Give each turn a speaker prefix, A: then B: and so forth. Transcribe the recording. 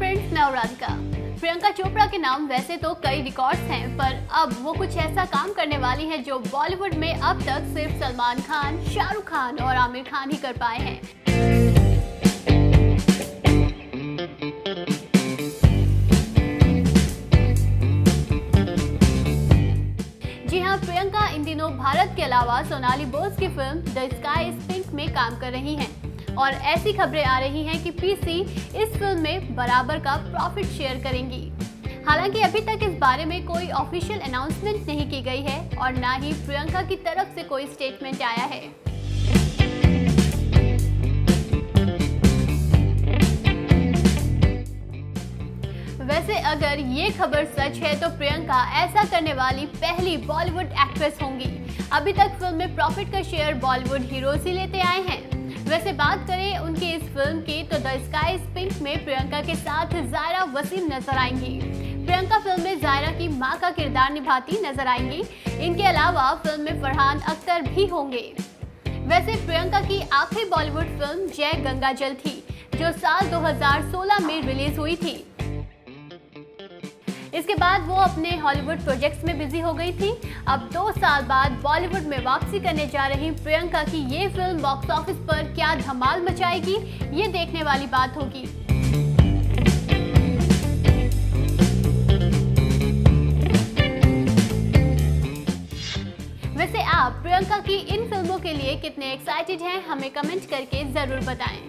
A: प्रियंका चोपड़ा के नाम वैसे तो कई रिकॉर्ड्स हैं, पर अब वो कुछ ऐसा काम करने वाली है जो बॉलीवुड में अब तक सिर्फ़ सलमान खान, शाहरुख खान और आमिर खान ही कर पाए हैं। जी हाँ प्रियंका इन दिनों भारत के अलावा सोनाली बोस की फ़िल्म द स्काई पिंक में काम कर रही हैं। और ऐसी खबरें आ रही हैं कि पीसी इस फ़िल्म में बराबर का प्रॉफिट शेयर करेंगी। हालाँकि अभी तक इस बारे में कोई ऑफिशियल अनाउंसमेंट नहीं की गई है और ना ही प्रियंका की तरफ़ से कोई स्टेटमेंट आया है। वैसे अगर ये खबर सच है तो प्रियंका ऐसा करने वाली पहली बॉलीवुड एक्ट्रेस होंगी। अभी तक फ़िल्म में प्रॉफिट का शेयर बॉलीवुड हीरोज ही लेते आए हैं। वैसे बात करें उनकी इस फ़िल्म की तो द स्काई पिंक में प्रियंका के साथ जायरा वसीम नज़र आएँगी। प्रियंका फ़िल्म में जायरा की माँ का किरदार निभाती नज़र आएँगी। इनके अलावा फ़िल्म में फरहान अख्तर भी होंगे। वैसे प्रियंका की आखिरी बॉलीवुड फ़िल्म जय गंगा जल थी, जो साल 2016 में रिलीज़ हुई थी। इसके बाद वो अपने हॉलीवुड प्रोजेक्ट्स में बिज़ी हो गई थी। अब दो साल बाद बॉलीवुड में वापसी करने जा रही प्रियंका की ये फ़िल्म बॉक्स ऑफ़िस पर क्या धमाल मचाएगी, ये देखने वाली बात होगी। वैसे आप प्रियंका की इन फ़िल्मों के लिए कितने एक्साइटेड हैं, हमें कमेंट करके ज़रूर बताएँ।